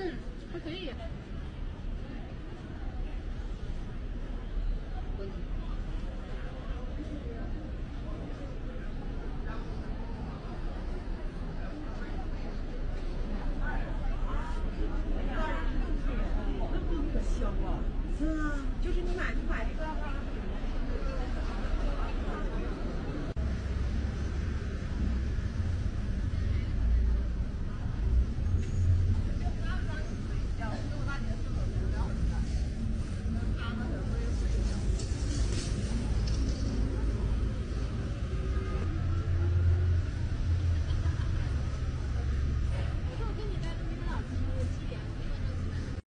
嗯还可以。